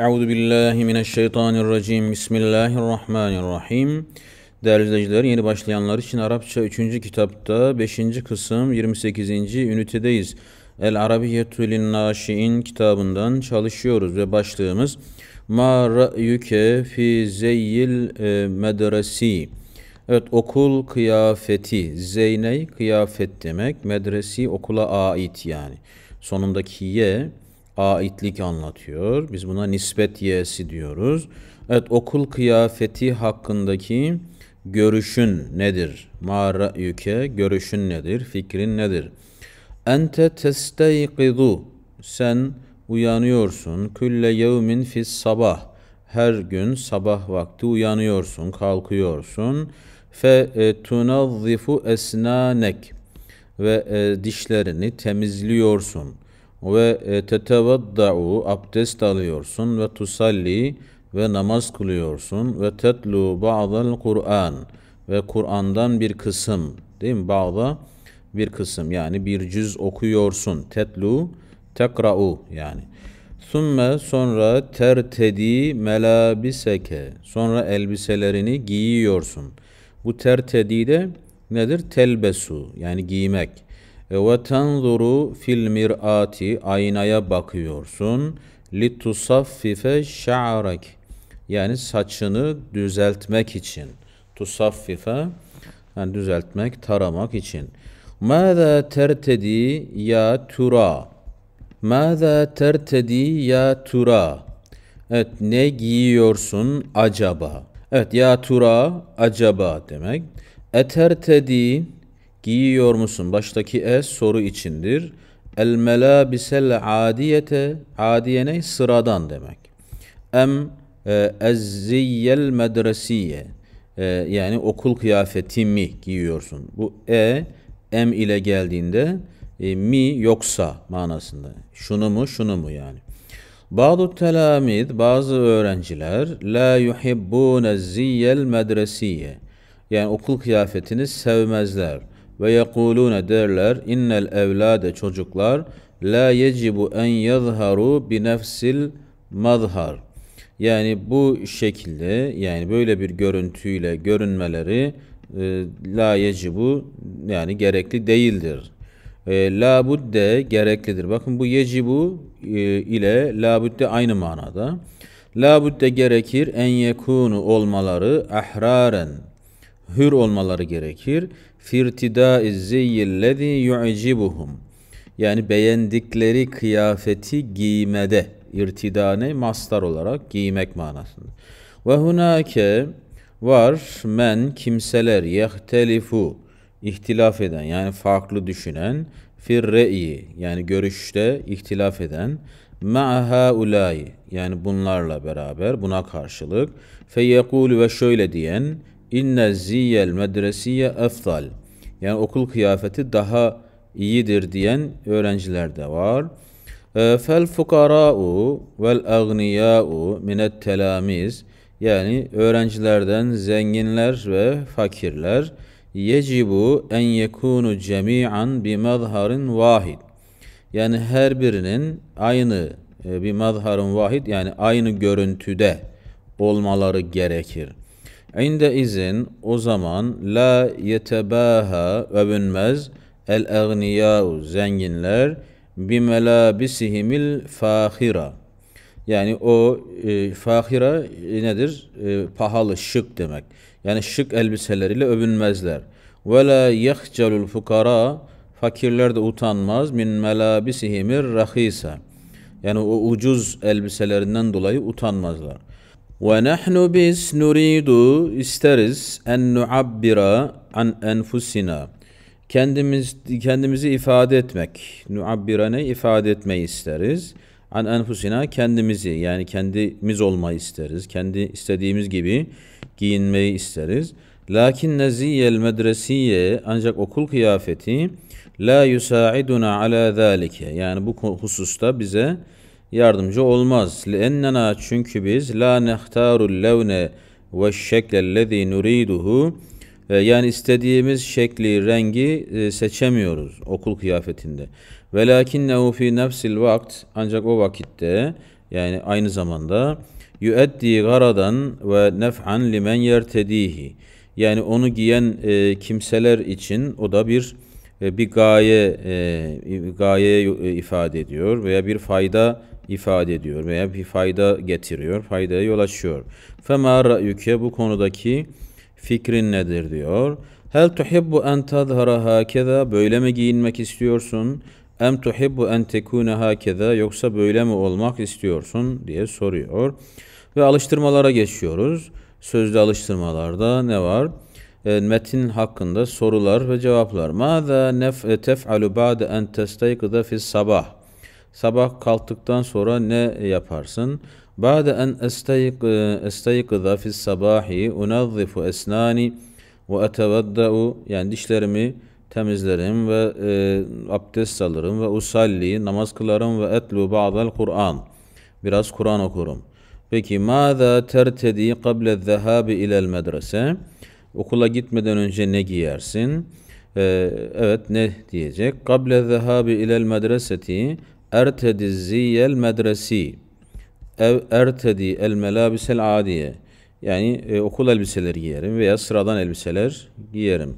Euzu billahi mineşşeytanirracim. Bismillahirrahmanirrahim. Değerli izleyiciler, yeni başlayanlar için Arapça 3. kitapta 5. kısım 28. ünitedeyiz. El Arabiyetü Linnaşi'in kitabından çalışıyoruz ve başlığımız Ma ra'yüke fi zeyyil e, medresi. Evet okul kıyafeti. Zeyney kıyafet demek. Medresi okula ait yani. Sonundaki ye aitlik anlatıyor. Biz buna nispet y'si diyoruz. Evet okul kıyafeti hakkındaki görüşün nedir? Ma ra'yüke görüşün nedir? Fikrin nedir? Ente testeyqidu sen uyanıyorsun. Külle yevmin fis sabah her gün sabah vakti uyanıyorsun, kalkıyorsun. Fe e, tunazzifu esnanek ve e, dişlerini temizliyorsun ve e, tetevadda'u abdest alıyorsun ve tusalli ve namaz kılıyorsun ve tetlu ba'dal Kur'an ve Kur'an'dan bir kısım değil mi? Ba'da bir kısım yani bir cüz okuyorsun. Tetlu tekra'u yani. Sümme sonra tertedi melabiseke. Sonra elbiselerini giyiyorsun. Bu tertedi de nedir? Telbesu yani giymek. Ve tenzuru fil mir'ati aynaya bakıyorsun. Litusaffife şa'rek. Yani saçını düzeltmek için. Tusaffife yani düzeltmek, taramak için. Mâzâ tertedi ya tura. Mâzâ tertedi ya tura. Evet ne giyiyorsun acaba? Evet ya tura acaba demek. Etertedi giyiyor musun? Baştaki es soru içindir. El melabisel adiyete adiye ne? Sıradan demek. Em e, ezziyel medresiye e, yani okul kıyafeti mi giyiyorsun? Bu e em ile geldiğinde e, mi yoksa manasında. Şunu mu şunu mu yani. Bazı telamid, bazı öğrenciler la yuhibbune ziyyel medresiye. Yani okul kıyafetini sevmezler. Ve yekulune derler innel evlade çocuklar la yecibu en yazharu bi nefsil mazhar. Yani bu şekilde yani böyle bir görüntüyle görünmeleri e, la yecibu yani gerekli değildir. E, la budde gereklidir. Bakın bu yecibu e, ile la budde aynı manada. La budde gerekir en yekunu olmaları ahraren hür olmaları gerekir. Firtida zeyyillezi yu'cibuhum. Yani beğendikleri kıyafeti giymede. İrtidane mastar olarak giymek manasında. Ve hunake var men kimseler yehtelifu ihtilaf eden yani farklı düşünen fir re'yi yani görüşte ihtilaf eden ma'ha ulai yani bunlarla beraber buna karşılık fe yekulu ve şöyle diyen inne ziyel medresiye eftal yani okul kıyafeti daha iyidir diyen öğrenciler de var. Ee, fel fukara'u vel agniya'u minet telamiz yani öğrencilerden zenginler ve fakirler yecibu en yekunu cemi'an bi mazharin vahid. Yani her birinin aynı e, bir mazharın vahid yani aynı görüntüde olmaları gerekir. İnde izin o zaman la yetebaha övünmez el egniyâ'u zenginler bi melabisihimil fâhira. Yani o e, fahira e, nedir? E, pahalı, şık demek. Yani şık elbiseleriyle övünmezler. Ve la yehcelul fukara fakirler de utanmaz min melabisihimir rahisa. Yani o ucuz elbiselerinden dolayı utanmazlar. Ve nahnu biz nuridu isteriz en nuabbira an enfusina. Kendimiz kendimizi ifade etmek. Nuabbira ne? ifade etmeyi isteriz. An enfusina kendimizi yani kendimiz olmayı isteriz. Kendi istediğimiz gibi giyinmeyi isteriz. Lakin neziyel medresiye ancak okul kıyafeti la yusaiduna ala zalike. Yani bu hususta bize yardımcı olmaz. Lennena çünkü biz la nehtarul levne ve şeklellezî nuriduhu e, yani istediğimiz şekli, rengi e, seçemiyoruz okul kıyafetinde. Velakinnehu fi nefsil vakt ancak o vakitte Yani aynı zamanda yüeddi garadan ve nef'an limen yertedihi. Yani onu giyen e, kimseler için o da bir e, bir gaye e, gaye e, ifade ediyor veya bir fayda ifade ediyor veya bir fayda getiriyor, faydaya yol açıyor. Fema ra'yuke bu konudaki fikrin nedir diyor. Hel tuhibbu en tadhara hakeza böyle mi giyinmek istiyorsun? Em tuhibbu en tekune hakeza yoksa böyle mi olmak istiyorsun diye soruyor. Ve alıştırmalara geçiyoruz. Sözlü alıştırmalarda ne var? E, metin hakkında sorular ve cevaplar. Mâzâ tef'alu ba'de en testaykıda fis sabah. Sabah kalktıktan sonra ne yaparsın? Ba'de en estaykıda fis sabahi unazzifu esnani ve etevedda'u yani dişlerimi temizlerim ve e, abdest alırım ve usalli namaz kılarım ve etlu ba'dal Kur'an. Biraz Kur'an okurum. Peki mâzâ tertedi kable zehabi ilel medrese? Okula gitmeden önce ne giyersin? Ee, evet ne diyecek? Kable zehabi ilel medreseti ertedi ziyel medresi ev ertedi el melabisel adiye yani e, okul elbiseleri giyerim veya sıradan elbiseler giyerim.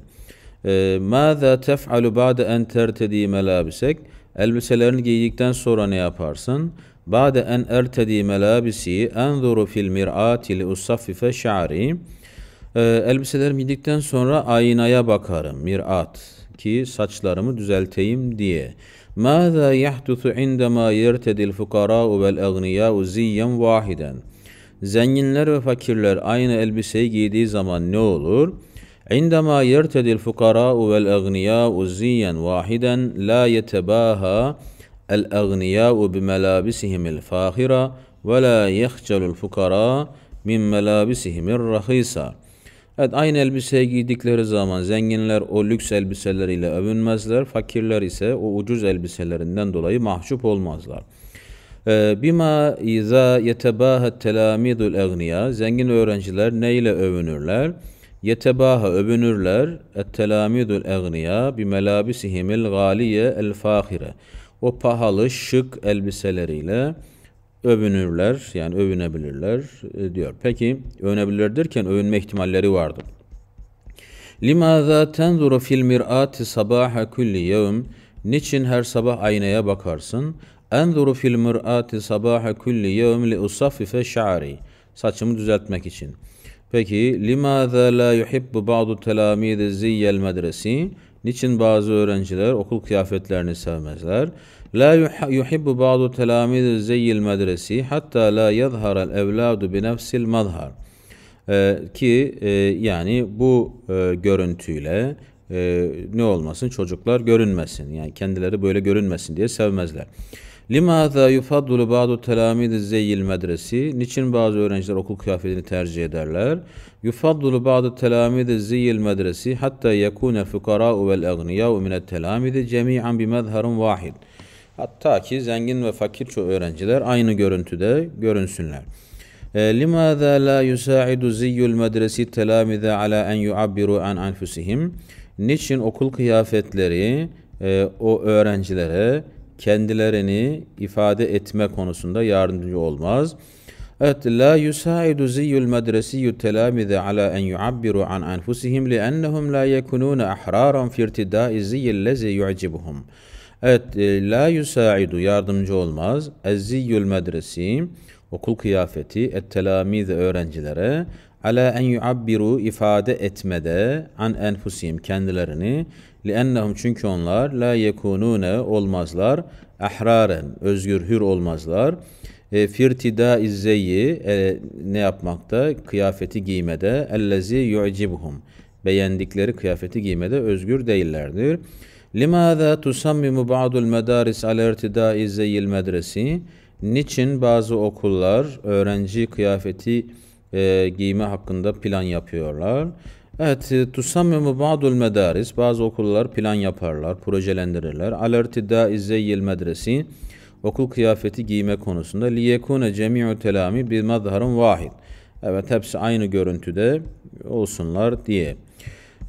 E, Mâzâ tef'alu ba'de en tertedi melabisek elbiselerini giydikten sonra ne yaparsın? Ba'de en ertedi melabisi enzuru fil mir'ati li usaffife şa'ri e, elbiselerimi giydikten sonra aynaya bakarım. Mir'at ki saçlarımı düzelteyim diye. ماذا يحدث عندما يرتدي الفقراء والأغنياء زيا واحدا Zenginler ve fakirler aynı elbiseyi giydiği zaman ne olur? عندما يرتدي الفقراء والأغنياء زيا واحدا لا يتباهى الأغنياء بملابسهم الفاخرة ولا يخجل الفقراء من ملابسهم الرخيصة Evet aynı elbiseyi giydikleri zaman zenginler o lüks elbiseleriyle övünmezler. Fakirler ise o ucuz elbiselerinden dolayı mahcup olmazlar. Ee, bima iza yetebaha telamidul egniya zengin öğrenciler neyle övünürler? Yetebaha övünürler et telamidul egniya bi melabisihimil galiye el fahire. O pahalı şık elbiseleriyle övünürler yani övünebilirler e, diyor. Peki övünebilirler derken övünme ihtimalleri vardır. Limaza tenzuru fil mir'ati sabaha kulli yevm Niçin her sabah aynaya bakarsın? Fil mir'ati sabaha kulli yevm li usaffife şa'ri Saçımı düzeltmek için. Peki limaza la yuhibbu ba'du telamid ziyyel medresi Niçin bazı öğrenciler okul kıyafetlerini sevmezler? La yuhibbu ba'du telamiz zeyyil medresi hatta la yazhara'l evladu bi nefsil mazhar. Ee, ki e, yani bu e, görüntüyle e, ne olmasın çocuklar görünmesin yani kendileri böyle görünmesin diye sevmezler. Limaza yufaddulu ba'du telamiz zeyyil medresi. Niçin bazı öğrenciler okul kıyafetini tercih ederler? Yufaddulu ba'du telamiz zeyyil medresi hatta yekune fukara'u vel egniya'u minet telamizi cemi'an bi mezharun vahid. Hatta ki zengin ve fakir çoğu öğrenciler aynı görüntüde görünsünler. لماذا لا يساعد زي المدرسي التلامذة على أن يعبروا عن أنفسهم? Niçin okul kıyafetleri e, o öğrencilere kendilerini ifade etme konusunda yardımcı olmaz? Evet, la yusaidu ziyyul medresiyyü telamize ala en yuabbiru an anfusihim li'ennehum la yekununa ahraran fi irtidai ziyyil lezi yu'cibuhum. Evet, e, la yusaidu yardımcı olmaz. Ezziyyül medresi okul kıyafeti et telamiz öğrencilere ala en yuabbiru ifade etmede an enfusihim kendilerini. Liennehum çünkü onlar la yekunune olmazlar. Ahraren özgür hür olmazlar. E, firtida izzeyi e, ne yapmakta? Kıyafeti giymede. Ellezi yu'cibuhum. Beğendikleri kıyafeti giymede özgür değillerdir. Limâzâ tusammimu ba'dul medaris ala irtidâi zeyyil medresi? Niçin bazı okullar öğrenci kıyafeti e, giyme hakkında plan yapıyorlar? Evet, e, tusammimu ba'dul medaris, bazı okullar plan yaparlar, projelendirirler. Ala irtidâi zeyyil medresi, okul kıyafeti giyme konusunda liyekune cemi'u telami bir mazharun vahid. Evet, hepsi aynı görüntüde olsunlar diye.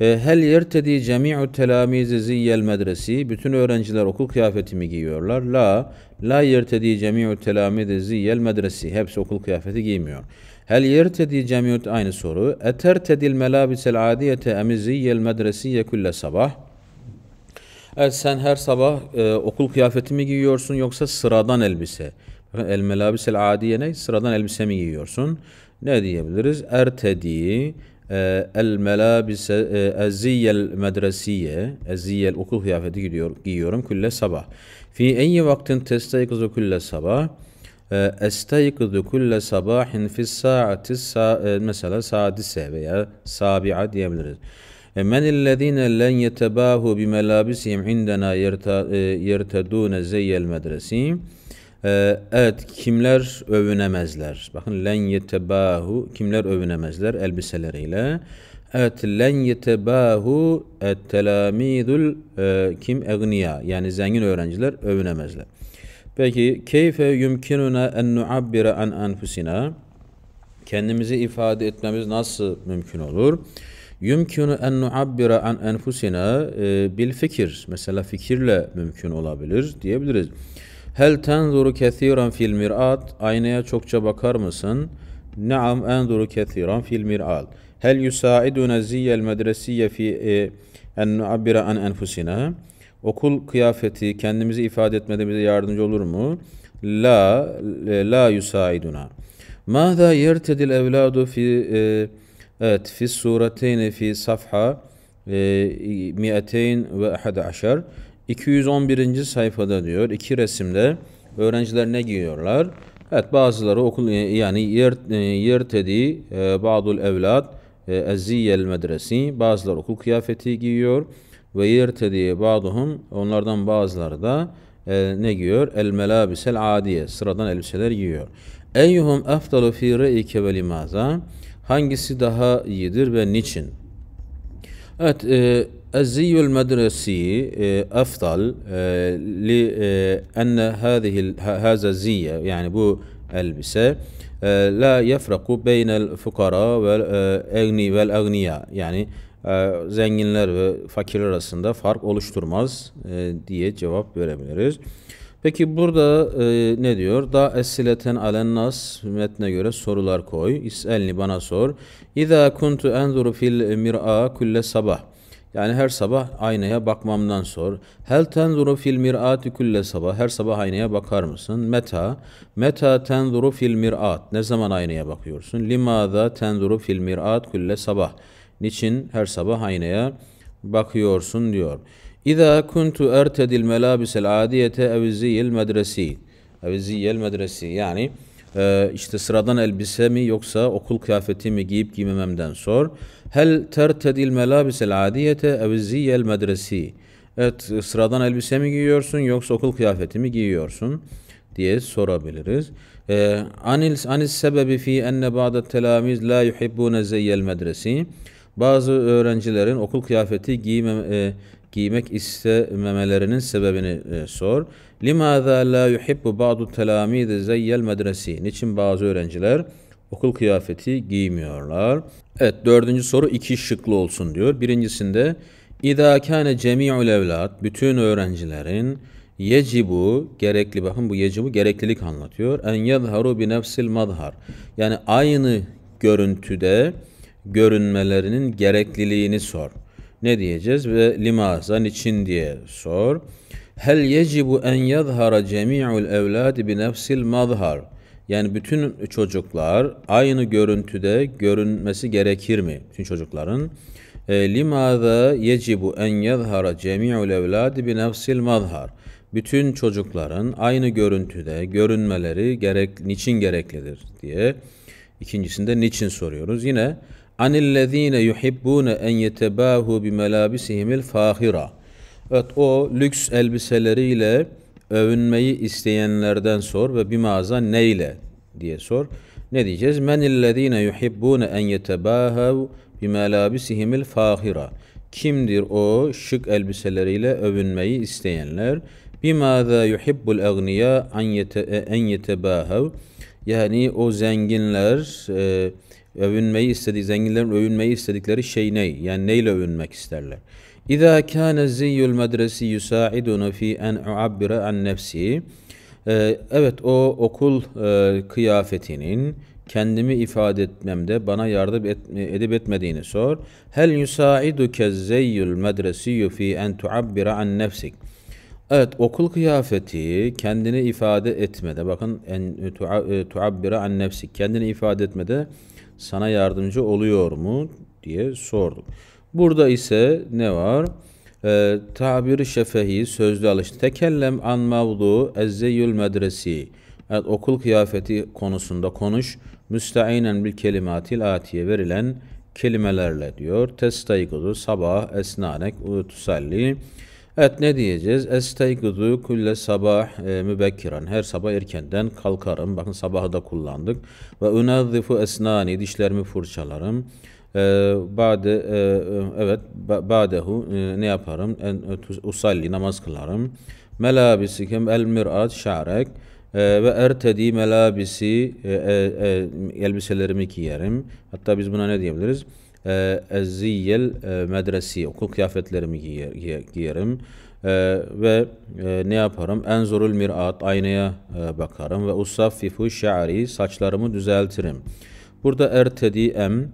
E, Hel yertedi cemi'u telamizi ziyyel medresi. Bütün öğrenciler okul kıyafeti mi giyiyorlar? La. La yertedi cemi'u telamizi ziyyel medresi. Hepsi okul kıyafeti giymiyor. Hel yertedi cemi'u aynı soru. Etertedil melabisel adiyete emi ziyyel medresiye kulle sabah. Evet sen her sabah e, okul kıyafeti mi giyiyorsun yoksa sıradan elbise? El melabisel adiye ne? Sıradan elbise mi giyiyorsun? Ne diyebiliriz? Ertedi el melabise e, ezziyel medresiye ezziyel okul kıyafeti giyiyor, giyiyorum külle sabah. Fi eyyi vaktin testaykizu külle sabah? E, Estaykizu külle sabahin fi saati sa, e, mesela sadise veya sabi'a diyebiliriz. Men illezine len yetebahu bi melabisihim indena yertedune zeyyel medresi. Evet kimler övünemezler? Bakın len yetebahu kimler övünemezler elbiseleriyle. Evet len yetebahu et telamidul kim egniya yani zengin öğrenciler övünemezler. Peki keyfe yumkinuna en nuabbire an anfusina kendimizi ifade etmemiz nasıl mümkün olur? Yumkinu en nuabbira an enfusina e, bil fikir. Mesela fikirle mümkün olabilir diyebiliriz. Hel tenzuru kethiran fil mir'at. Aynaya çokça bakar mısın? Naam enzuru kethiran fil mir'at. Hel yusaiduna ziyyel medresiye fi e, en nuabbira an enfusina. Okul kıyafeti kendimizi ifade etmede bize yardımcı olur mu? La la yusaiduna. Mâzâ yertedil evladu fi e, Evet, fi sureteyni fi safha e, 211 211. sayfada diyor. iki resimde öğrenciler ne giyiyorlar? Evet bazıları okul yani yer e, yertedi e, bazul evlat e, medresi bazıları okul kıyafeti giyiyor ve yertedi bazıhum onlardan bazıları da e, ne giyiyor? El melabisel adiye sıradan elbiseler giyiyor. Eyyuhum efdalu fi re'ike ve limaza hangisi daha iyidir ve niçin? Evet, e, E, li e, enne hâzihi hâza ziyye yani bu elbise e, la yefraku beynel fukara ve e, egni vel agniya yani e, zenginler ve fakirler arasında fark oluşturmaz diye cevap verebiliriz. Peki burada e, ne diyor? Da esileten alen nas metne göre sorular koy. İs'elni bana sor. İza kuntu enzuru fil mir'a kulle sabah. Yani her sabah aynaya bakmamdan sor. Hel tenzuru fil mir'ati kulle sabah. Her sabah aynaya bakar mısın? Meta. Meta tenzuru fil mir'at. Ne zaman aynaya bakıyorsun? Limada tenzuru fil mir'at kulle sabah. Niçin her sabah aynaya bakıyorsun diyor. İza kuntu ertedil melabisel adiyete evziyel medresi. Evziyel medresi yani e, işte sıradan elbise mi yoksa okul kıyafeti mi giyip giymememden sor. Hel tertedil melabisel adiyete evziyel medresi. Evet sıradan elbise mi giyiyorsun yoksa okul kıyafeti mi giyiyorsun diye sorabiliriz. E, anil anis sebebi fi enne ba'da telamiz la yuhibbune zeyyel medresi. Bazı öğrencilerin okul kıyafeti giymem, e, giymek istememelerinin sebebini e, sor. Limaza la yuhibbu ba'du telamiz zeyyel medresi. Niçin bazı öğrenciler okul kıyafeti giymiyorlar? Evet dördüncü soru iki şıklı olsun diyor. Birincisinde İza kâne cemi'ul evlat bütün öğrencilerin yecibu gerekli bakın bu yecibu gereklilik anlatıyor. En yezharu bi madhar. Yani aynı görüntüde görünmelerinin gerekliliğini sor. Ne diyeceğiz? Ve limaza için diye sor. Hel yecibu en yadhara cemi'ul evladi bi nefsil mazhar. Yani bütün çocuklar aynı görüntüde görünmesi gerekir mi? Bütün çocukların. E, limaza yecibu en yadhara cemi'ul evladi bi nefsil mazhar. Bütün çocukların aynı görüntüde görünmeleri gerek niçin gereklidir diye. İkincisinde niçin soruyoruz. Yine anillezine yuhibbune en yetebahu bi melabisihimil fahira. Evet o lüks elbiseleriyle övünmeyi isteyenlerden sor ve bir mağaza neyle diye sor. Ne diyeceğiz? Men illezine yuhibbune en yetebahu bi melabisihimil fahira. Kimdir o şık elbiseleriyle övünmeyi isteyenler? Bimâzâ yuhibbul egniyâ en yetebahu. Yani o zenginler e, övünmeyi istediği, zenginlerin övünmeyi istedikleri şey ne? Yani neyle övünmek isterler? İza kana ziyyul medresi yusaidunu fi en uabbira an nefsi. Ee, evet o okul e, kıyafetinin kendimi ifade etmemde bana yardım et, edip etmediğini sor. Hel yusaiduke zeyyul medresi fi en tuabbira an nefsik. Evet okul kıyafeti kendini ifade etmede bakın en e, tuabbira an nefsik kendini ifade etmede sana yardımcı oluyor mu diye sorduk. Burada ise ne var? Ee, tabiri şefehi sözlü alıştı. Tekellem an mavdu ezzeyyül medresi. Evet okul kıyafeti konusunda konuş. Müsteinen bil kelimatil atiye verilen kelimelerle diyor. Testaygudu sabah esnanek tusalli. Evet ne diyeceğiz? Estaygudu kulle sabah e, mübekkiran. Her sabah erkenden kalkarım. Bakın sabahı da kullandık. Ve unazzifu esnani. Dişlerimi fırçalarım. E, bade e, evet badehu e, ne yaparım? En, usalli namaz kılarım. Melabisikem el mirat şa'rek e, ve ertedi melabisi e, e, e, elbiselerimi giyerim. Hatta biz buna ne diyebiliriz? E, ezziyel e, medresi okul kıyafetlerimi giyer, giyer, giyerim e, ve e, ne yaparım? Enzurul mirat aynaya e, bakarım ve usaffifu şa'ri saçlarımı düzeltirim. Burada ertedi em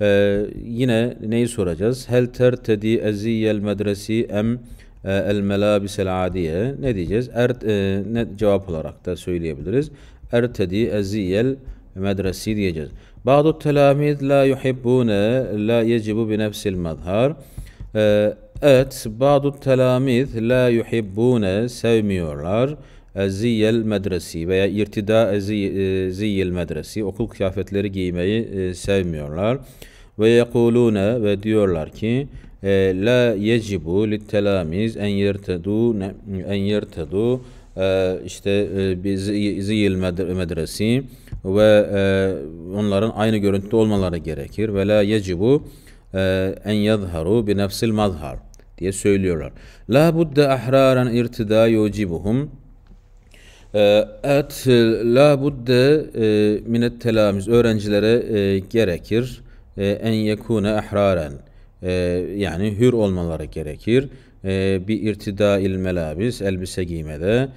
e, yine neyi soracağız? Hel tertedi ezziyel medresi em e, el melabisel adiye ne diyeceğiz? Er, e, ne cevap olarak da söyleyebiliriz. Ertedi ezziyel medresi diyeceğiz. La yuhibbune la yecibu bi nefsil mazhar. Ee, evet, bazı telamiz la yuhibbune sevmiyorlar. Ziyel medresi veya irtida e, ziyel medresi okul kıyafetleri giymeyi e, sevmiyorlar. Ve yekulune ve diyorlar ki e, la yecibu lit telamiz en yertedu en yertedu işte bir ziyel medresi ve e, onların aynı görüntüde olmaları gerekir. Ve la yecibu e, en yadharu bi nefsil mazhar diye söylüyorlar. La budde ahraran irtida yucibuhum e, Evet, la budde e, minet telamiz öğrencilere e, gerekir en yekune ahraran yani hür olmaları gerekir. Bir irtida il melabis elbise giymede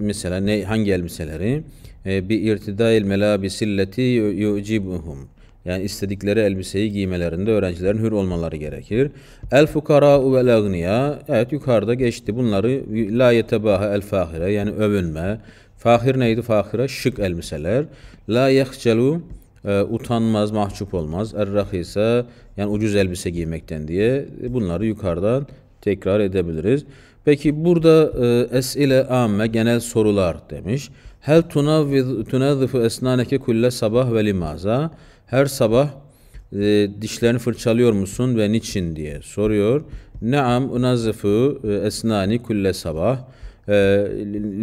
mesela ne hangi elbiseleri e, bi irtidail melabisilleti yucibuhum. Yani istedikleri elbiseyi giymelerinde öğrencilerin hür olmaları gerekir. El fukara ve agniya evet yukarıda geçti. Bunları la yetebaha el fahire yani övünme. Fahir neydi fahire? Şık elbiseler. La yehcelu e, utanmaz, mahcup olmaz. Er rahise yani ucuz elbise giymekten diye bunları yukarıdan tekrar edebiliriz. Peki burada e, esile amme genel sorular demiş. Hel tunazzifu esnaneke kulle sabah ve limaza? Her sabah e, dişlerini fırçalıyor musun ve niçin diye soruyor. Naam unazzifu e, esnani kulle sabah. E,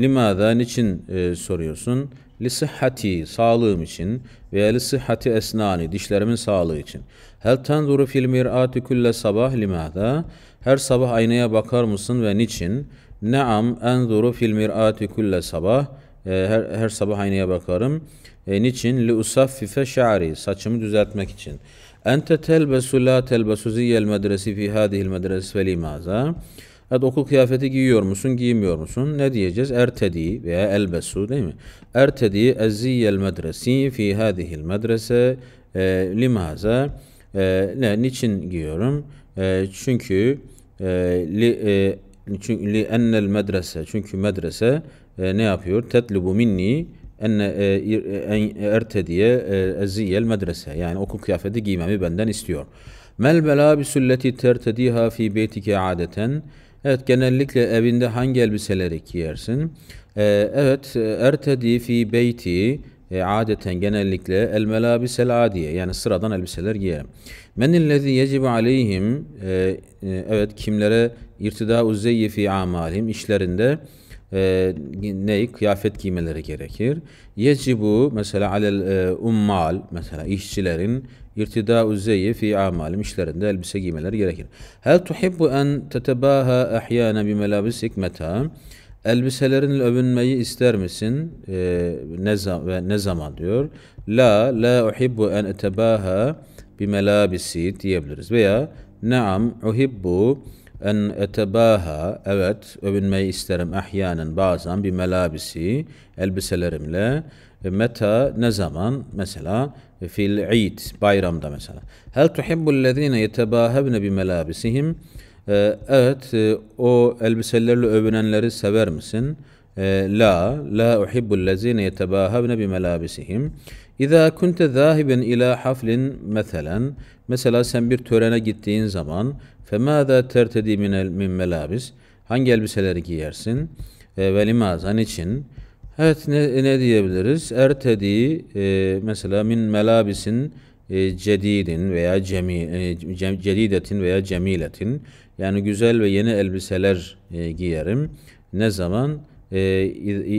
limaza niçin e, soruyorsun? Li sıhhati sağlığım için veya li sıhhati esnani dişlerimin sağlığı için. Hel tanzuru fil mir'ati kulle sabah limaza? Her sabah aynaya bakar mısın ve niçin? Naam enzuru fil mir'ati kulle sabah. E, her, her sabah aynaya bakarım. E, niçin? Li usaffife şa'ri. Saçımı düzeltmek için. Ente telbesu la telbesu ziyyel medresi fi hadihil medresi ve limaza. Evet okul kıyafeti giyiyor musun, giymiyor musun? Ne diyeceğiz? Ertedi veya elbesu değil mi? Ertedi ezziyel medresi fi hadihil medrese e, limaza. E, ne, niçin giyiyorum? E, çünkü li, e, çünkü li ennel medrese çünkü medrese e, ne yapıyor? Tetlubu minni enne e, en ertediye e, eziyel medrese yani okul kıyafeti giymemi benden istiyor. Mel belabisulleti tertediha fi beytike adeten Evet genellikle evinde hangi elbiseleri giyersin? Ee, evet ertedi fi beyti e, adeten genellikle el melabisel adiye yani sıradan elbiseler giyerim. Menillezi yecibu aleyhim e, e, evet kimlere irtida uzeyyi fi amalihim işlerinde e, ne kıyafet giymeleri gerekir. Yecibu mesela alel e, ummal mesela işçilerin irtida uzeyyi fi amalim işlerinde elbise giymeleri gerekir. Hel tuhibbu en tetebaha ahyana bi melabisik meta? Elbiselerinle övünmeyi ister misin? Ee, ne ve ne zaman diyor. La la uhibbu en etebaha bi melabisi diyebiliriz. Veya naam uhibbu en etebaha. Evet övünmeyi isterim ahyanen bazen bir melabisi elbiselerimle. E, meta ne zaman? Mesela fil eid bayramda mesela. Hel tuhibbullezine yetebahabne bi melabisihim ee, evet e, o elbiselerle övünenleri sever misin? La, la uhibbul lezine yetebahavne bi melabisihim. İza kunte zahiben ila haflin meselen. Mesela sen bir törene gittiğin zaman femâzâ tertedi min, melabis. Hangi elbiseleri giyersin? E, ve limâzâ niçin? Evet ne, ne diyebiliriz? Ertedi e, mesela min melabisin e, cedidin veya cemi, e, cedidetin veya cemiletin yani güzel ve yeni elbiseler e, giyerim. Ne zaman? E,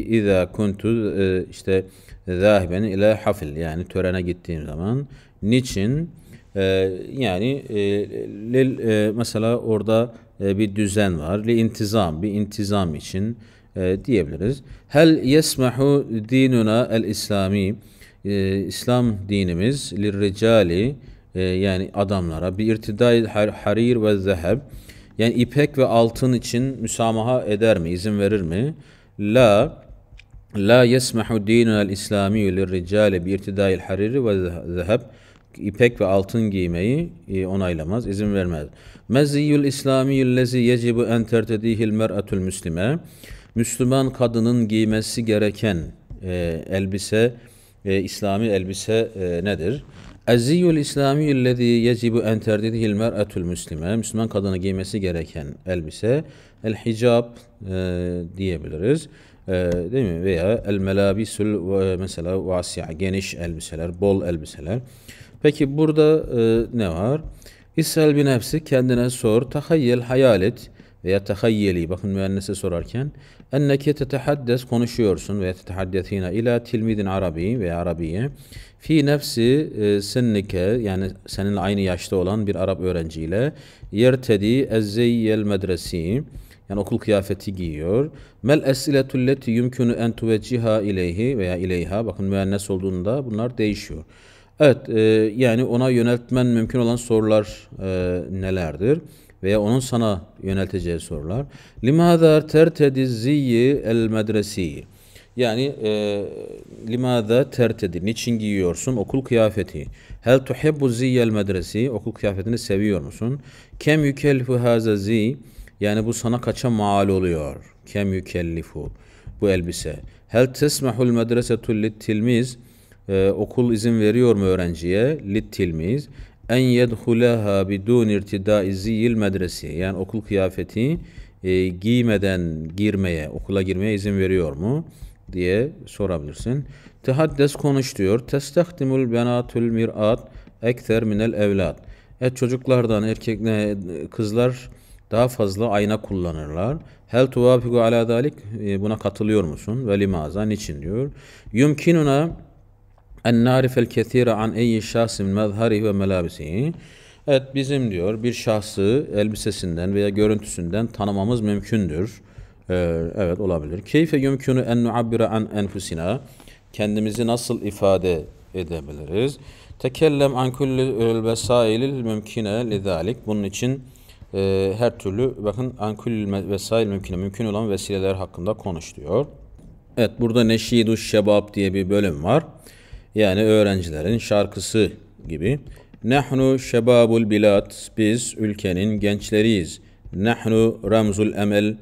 İza kuntu e, işte zahiben ila hafil yani törene gittiğim zaman. Niçin? E, yani e, lil, e, mesela orada e, bir düzen var. Li intizam, bir intizam için e, diyebiliriz. Hel yesmahu dinuna el İslami e, İslam dinimiz lirricali e, yani adamlara bir irtidai harir ve zeheb yani ipek ve altın için müsamaha eder mi, izin verir mi? La La yesmahu dinul İslami lirricali bi irtidai hariri ve zeheb ipek ve altın giymeyi e, onaylamaz, izin vermez. Meziyyul İslamiyyül lezi yecibu en tertedihil mer'atul müslime Müslüman kadının giymesi gereken e, elbise e, İslami elbise e, nedir? Ezziyul İslami illezî yecibu en terdidihil mer'etul müslime Müslüman kadını giymesi gereken elbise el hicab e, diyebiliriz. E, değil mi? Veya el melabisul e, mesela vasi'a geniş elbiseler, bol elbiseler. Peki burada e, ne var? İssel bir nefsi kendine sor, tahayyel hayal et veya tahayyeli bakın müennese sorarken enneke tetehaddes konuşuyorsun veya tetehaddesine ila tilmidin arabi veya arabiye fi nefsi e, sennike yani seninle aynı yaşta olan bir Arap öğrenciyle yertedi ezzeyyel medresi yani okul kıyafeti giyiyor. Mel esiletul leti yumkunu en tuvecciha ileyhi veya ileyha bakın müennes olduğunda bunlar değişiyor. Evet e, yani ona yöneltmen mümkün olan sorular e, nelerdir? veya onun sana yönelteceği sorular. Limada tertedi ziyyi el medresi. Yani e, limada tertedi. Niçin giyiyorsun? Okul kıyafeti. Hel tuhibbu ziyyel medresi. Okul kıyafetini seviyor musun? Kem yükellifu haza zi. Yani bu sana kaça mal oluyor? Kem yükellifu. Bu elbise. Hel tesmahul medresetu lit tilmiz. Ee, okul izin veriyor mu öğrenciye? Lit tilmiz en yedhuleha bidun irtidai ziyil medresi yani okul kıyafeti e, giymeden girmeye, okula girmeye izin veriyor mu diye sorabilirsin. Tehaddes konuş diyor. Testahdimul benatul mirat ekter minel evlat. Evet çocuklardan erkekle kızlar daha fazla ayna kullanırlar. Hel tuvafiku ala dalik e, buna katılıyor musun? Ve limaza niçin diyor. Yumkinuna en narifel kethire an eyyi şahsin mezhari ve melabisihi. Evet bizim diyor bir şahsı elbisesinden veya görüntüsünden tanımamız mümkündür. Ee, evet olabilir. Keyfe yumkunu en nuabbire an enfusina. Kendimizi nasıl ifade edebiliriz? Tekellem an kulli vesailil mümkine lidalik. Bunun için e, her türlü bakın an kulli vesail mümküne mümkün olan vesileler hakkında konuş diyor. Evet burada Neşidu Şebab diye bir bölüm var. Yani öğrencilerin şarkısı gibi. Nahnu şebabul bilad. Biz ülkenin gençleriyiz. Nahnu ramzul emel.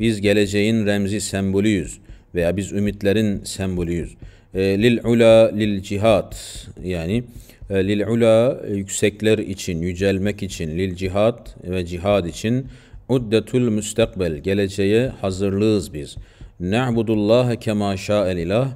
Biz geleceğin remzi sembolüyüz. Veya biz ümitlerin sembolüyüz. E, lil ula lil cihat. Yani lil ula yüksekler için, yücelmek için, lil cihat ve cihad için uddetul müstakbel. Geleceğe hazırlığız biz. Na'budullaha kema şa'el ilah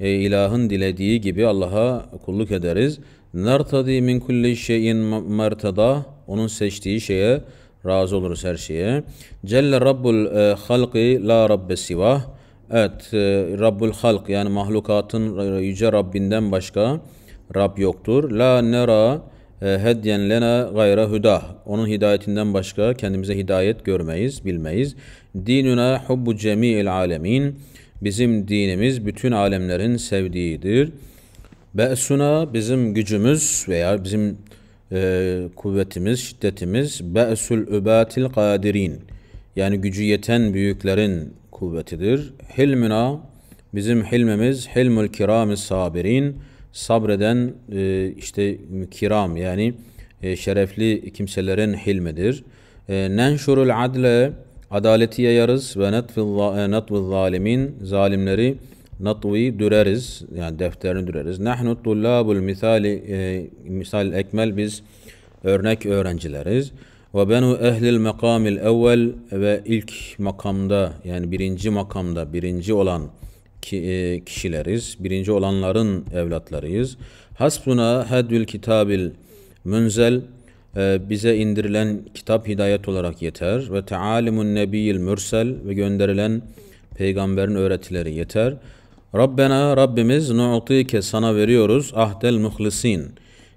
e, ilahın dilediği gibi Allah'a kulluk ederiz. Nartadi min kulli şeyin mertada onun seçtiği şeye razı oluruz her şeye. Celle Rabbul e, halqi la rabbe sivah. Evet, e, Rabbul halk yani mahlukatın e, yüce Rabbinden başka Rab yoktur. La nera e, hedyen lena gayra huda. Onun hidayetinden başka kendimize hidayet görmeyiz, bilmeyiz. Dinuna hubbu cemi'il alemin. Bizim dinimiz bütün alemlerin sevdiğidir. Be'suna bizim gücümüz veya bizim e, kuvvetimiz, şiddetimiz be'sul übatil kadirin. Yani gücü yeten büyüklerin kuvvetidir. Hilmuna bizim hilmimiz hilmul kiramiz sabirin. Sabreden e, işte kiram yani e, şerefli kimselerin hilmidir. E, nenşurul adle adaleti yayarız ve netfil zalimin zalimleri natvi düreriz yani defterini düreriz. Nahnu tullabul misali e, misal ekmel biz örnek öğrencileriz. Ve benu ehlil makamil evvel ve ilk makamda yani birinci makamda birinci olan e, kişileriz. Birinci olanların evlatlarıyız. Hasbuna hedül kitabil münzel e, bize indirilen kitap hidayet olarak yeter ve tealimun nebiyil mürsel ve gönderilen peygamberin öğretileri yeter. Rabbena Rabbimiz nu'tike sana veriyoruz ahdel muhlisin.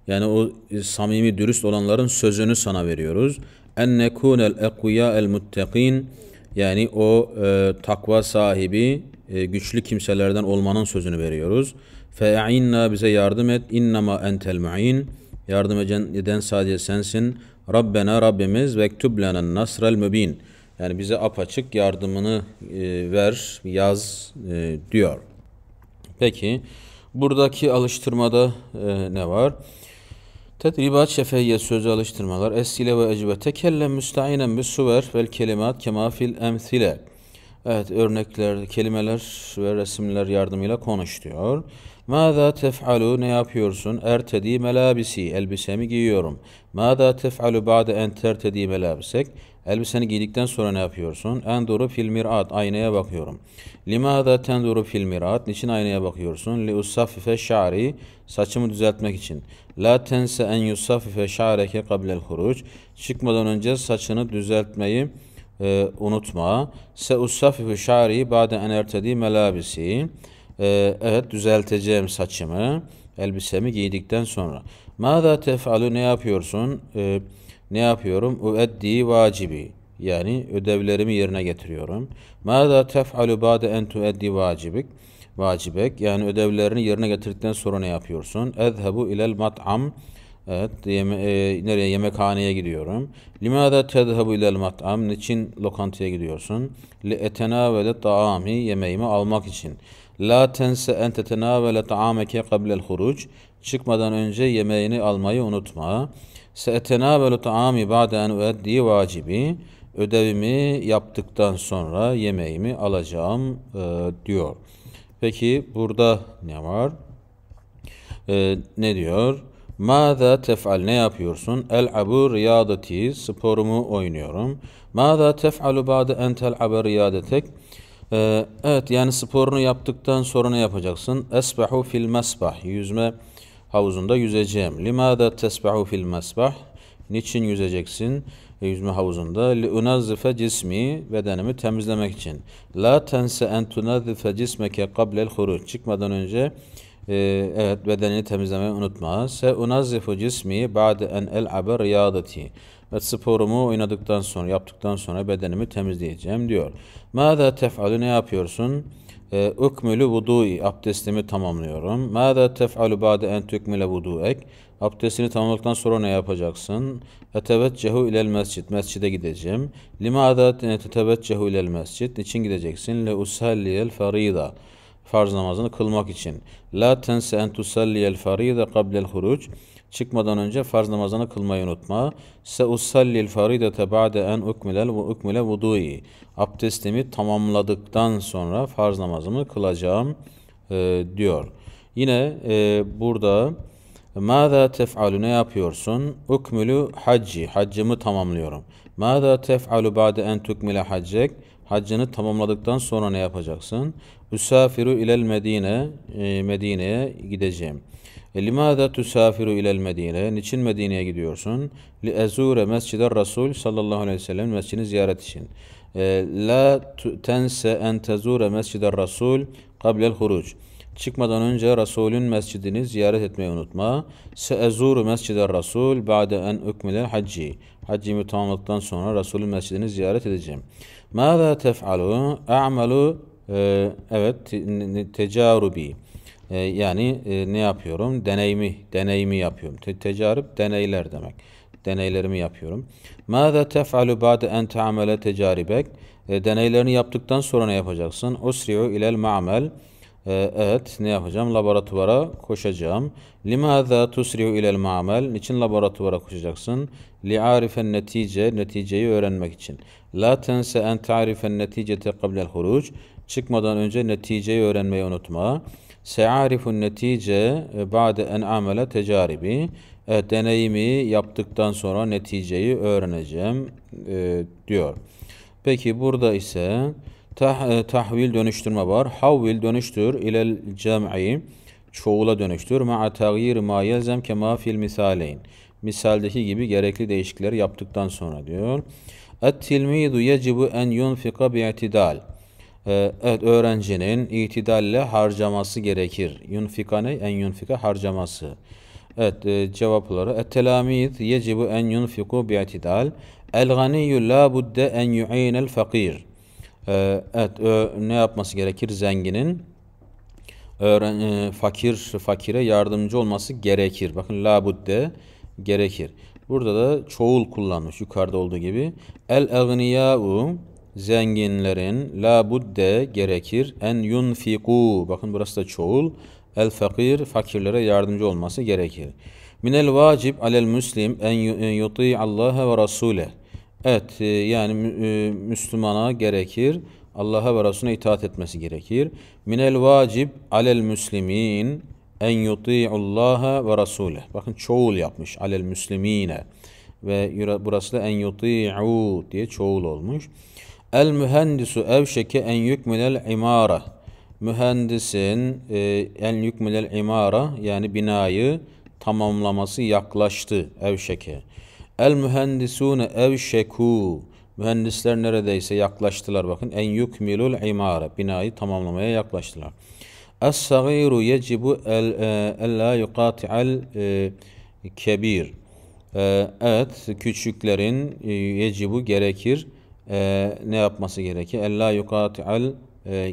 Yani o samimi dürüst olanların sözünü sana veriyoruz. En nekunel ekviya el muttakin yani o e, takva sahibi e, güçlü kimselerden olmanın sözünü veriyoruz. Fe'inna bize yardım et. İnnema entel mu'in. Yardım eden sadece sensin. Rabbena Rabbimiz ve ektub lenen nasrel mübin. Yani bize apaçık yardımını e, ver, yaz e, diyor. Peki buradaki alıştırmada ne var? Tedribat şefeyye sözü alıştırmalar. Esile ve ecbe. Tekellem müstainen bis suver vel kelimat kema fil emthile. Evet örnekler, kelimeler ve resimler yardımıyla konuş diyor. Mâzâ tef'alu ne yapıyorsun? Ertedi melabisi elbisemi giyiyorum. Mâzâ tef'alu ba'de en tertedi melabisek Elbiseni giydikten sonra ne yapıyorsun? Enduru fil mirat aynaya bakıyorum. Limâzâ tenduru fil mirat niçin aynaya bakıyorsun? Li usaffife şa'ri saçımı düzeltmek için. La tense en yusaffife şa'reke kablel huruc çıkmadan önce saçını düzeltmeyi e, unutma. Se usaffifu şa'ri ba'de en ertedi melabisi e, evet düzelteceğim saçımı elbisemi giydikten sonra. Mâzâ tef'alu ne yapıyorsun? E, ne yapıyorum? Ueddi vacibi. Yani ödevlerimi yerine getiriyorum. Mâzâ tef'alu ba'de en tueddi vacibik. Vacibek. Yani ödevlerini yerine getirdikten sonra ne yapıyorsun? Ezhebu ilel mat'am. Evet, yeme, e, nereye? Yemekhaneye gidiyorum. Limada tezhebu ilel mat'am. Niçin lokantaya gidiyorsun? Li etenavele taami. Yemeğimi almak için. La tense en tetenavele taameke kablel huruc. Çıkmadan önce yemeğini almayı unutma. Seetenâbelu ta'ami ba'de en ueddi vacibi. Ödevimi yaptıktan sonra yemeğimi alacağım e, diyor. Peki burada ne var? E, ne diyor? Mâzâ tef'al ne yapıyorsun? El'abu riyadeti sporumu oynuyorum. Mâzâ tef'alu ba'de en tel'abe riyadetek ee, evet yani sporunu yaptıktan sonra ne yapacaksın? Esbahu fil mesbah. Yüzme havuzunda yüzeceğim. Limada tesbahu fil mesbah? Niçin yüzeceksin? E, yüzme havuzunda. Li unazzife cismi bedenimi temizlemek için. La tense en tunazzife cismeke qablel huruc. Çıkmadan önce e, evet bedenini temizlemeyi unutma. Se unazzifu cismi ba'de en el'abe riyadeti. Ve sporumu oynadıktan sonra, yaptıktan sonra bedenimi temizleyeceğim diyor. Mâzâ tef'alü ne yapıyorsun? e, ukmülü vudu'i abdestimi tamamlıyorum. Mâdâ tef'alu ba'de en tükmile vudu'ek abdestini tamamladıktan sonra ne yapacaksın? Eteveccehu ilel mescid mescide gideceğim. Limâdâ teteveccehu ilel mescid niçin gideceksin? Le usalliyel farida farz namazını kılmak için. La tense en tusalliyel farida qablel huruc çıkmadan önce farz namazını kılmayı unutma. Se usallil faridete ba'de en ukmilel ve ukmile vudu'i. Abdestimi tamamladıktan sonra farz namazımı kılacağım e, diyor. Yine e, burada Mâzâ tef'alu ne yapıyorsun? Ukmülü hacci. Haccımı tamamlıyorum. Mâzâ tef'alu ba'de en tukmile haccek. Haccını tamamladıktan sonra ne yapacaksın? Üsafiru ilel Medine. E, Medine'ye gideceğim. E, limâzâ tusafiru ilel Medine? Niçin Medine'ye gidiyorsun? Li ezure mescide Rasul sallallahu aleyhi ve sellem mescidini ziyaret için. E, la tense en tezure mescide Rasul kablel huruc. Çıkmadan önce Resulün mescidini ziyaret etmeyi unutma. Seezuru mescide Resul ba'de en ukmilel hacci. Haccimi tamamladıktan sonra Resulün mescidini ziyaret edeceğim. Mâzâ tef'alu? A'malu e, evet tecarubi. E, yani e, ne yapıyorum? Deneyimi, deneyimi yapıyorum. Te deneyler demek. Deneylerimi yapıyorum. Mâzâ tef'alu ba'de en te'amele tecaribek? E, deneylerini yaptıktan sonra ne yapacaksın? Usri'u ilel ma'mel. E, evet, ne yapacağım? Laboratuvara koşacağım. Limaza tusri'u ilel ma'mel. Niçin laboratuvara koşacaksın? Li'arifen netice, neticeyi öğrenmek için. La tense en ta'rifen neticete qablel huruc. Çıkmadan önce neticeyi öğrenmeyi unutma. Se'arifun netice e, ba'de en amele tecaribi. Evet, deneyimi yaptıktan sonra neticeyi öğreneceğim e, diyor. Peki burada ise tah, e, tahvil dönüştürme var. Havvil dönüştür ilel cem'i çoğula dönüştür. Ma'a tağyir ma yelzem kema fil misaleyn. Misaldeki gibi gerekli değişiklikleri yaptıktan sonra diyor. Et-tilmidu yecibu en yunfika bi'tidal. Ee, evet öğrencinin itidalle harcaması gerekir. Yunfika ne? En yunfika harcaması. Evet e, cevapları. Et-telamid yecibu en yunfiku bi'tidal. El-ganiyyü la budde en yu'inel fakir. Ee, evet ö, ne yapması gerekir zenginin? Öğren, e, fakir fakire yardımcı olması gerekir. Bakın la budde gerekir. Burada da çoğul kullanmış yukarıda olduğu gibi. El egniyâ'u zenginlerin la budde gerekir en yunfiku bakın burası da çoğul el fakir fakirlere yardımcı olması gerekir. Minel vacib alel muslim en yuti Allah ve rasule. Evet e, yani e, Müslümana gerekir Allah'a ve Resulüne itaat etmesi gerekir. Minel vacib alel muslimin en yuti'ullaha ve rasule. Bakın çoğul yapmış alel müslimine ve burası da en yuti'u diye çoğul olmuş. El mühendisu evşeke en yükmilel imara. Mühendisin e, en yükmilel imara yani binayı tamamlaması yaklaştı evşeke. El mühendisune evşeku. Mühendisler neredeyse yaklaştılar bakın. En yükmilul imara. Binayı tamamlamaya yaklaştılar. Es-sagiru yecibu el la yuqati'al e, kebir. E, evet, küçüklerin e, yecibu gerekir. Ne yapması gerekir? El la yuqati'al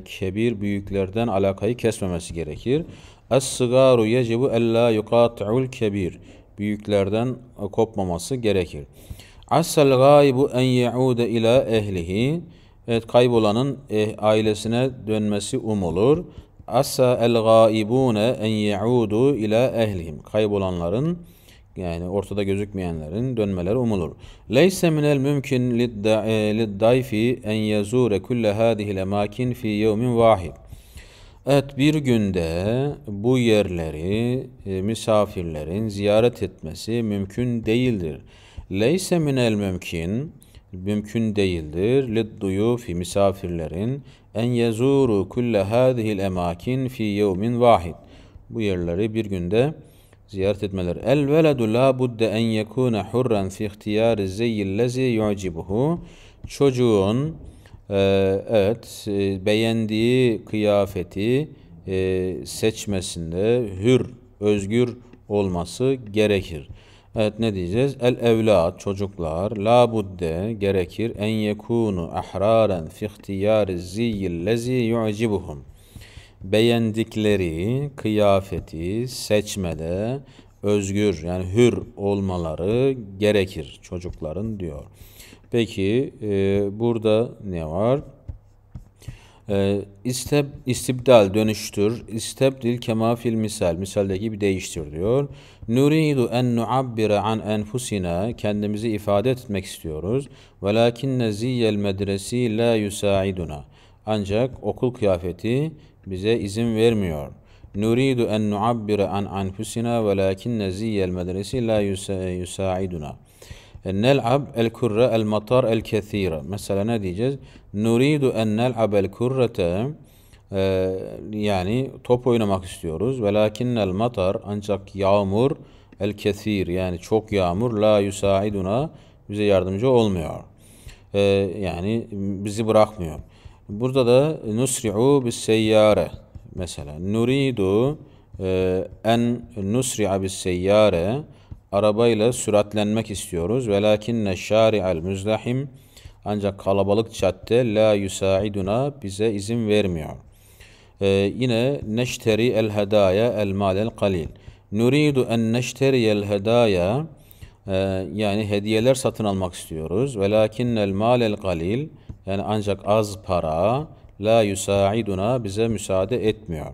kebir büyüklerden alakayı kesmemesi gerekir. Es-sigaru yecibu el la yuqati'ul kebir. Büyüklerden kopmaması gerekir. Assel gaibu en yaude ila ehlihi. Evet kaybolanın eh, ailesine dönmesi umulur. Asa el gaibune en yaudu ila ehlihim. Kaybolanların yani ortada gözükmeyenlerin dönmeleri umulur. Leyse minel mümkün liddayfi en yazure kulle hadihil emakin fi yevmin vahid. Evet bir günde bu yerleri e, misafirlerin ziyaret etmesi mümkün değildir. Leyse minel mümkün mümkün değildir. Lidduyufi misafirlerin en yezuru kulle hadihil emakin fi yevmin vahid. Bu yerleri bir günde ziyaret etmeleri. El veledu la budde en yekune hurran fi ihtiyari zeyyillezi yu'cibuhu. Çocuğun e, evet e, beğendiği kıyafeti e, seçmesinde hür, özgür olması gerekir. Evet ne diyeceğiz? El evlat çocuklar la budde gerekir en yekunu ahraren fi ihtiyari ziyyillezi yu'cibuhum. Beğendikleri kıyafeti seçmede özgür yani hür olmaları gerekir çocukların diyor. Peki e, burada ne var? E, isteb, istibdal dönüştür. İstebdil kema fil misal. Misaldeki bir değiştir diyor. Nuridu en nuabbire an enfusina. Kendimizi ifade etmek istiyoruz. Velakinne ziyyel medresi la yusaiduna. Ancak okul kıyafeti bize izin vermiyor. Nuridu en nuabbire an enfusina velakinne ziyyel medresi la yusaiduna. Nel'ab el kurre el matar. Mesela ne diyeceğiz? Nuridu en nel'ab el ee, yani top oynamak istiyoruz. Velakinnel matar ancak yağmur el yani çok yağmur la yusaiduna bize yardımcı olmuyor. Ee, yani bizi bırakmıyor. Burada da nusri'u bis seyyare Mesela nuridu e, en nusri'a bis seyyare arabayla süratlenmek istiyoruz. Velakinne şari'al müzdahim ancak kalabalık cadde la yusaiduna bize izin vermiyor. Ee, yine neşteri el hedaya el malel kalil. Nuridu en neşteri el hedaya ee, yani hediyeler satın almak istiyoruz. Velakinnel malel kalil yani ancak az para la yusaiduna bize müsaade etmiyor.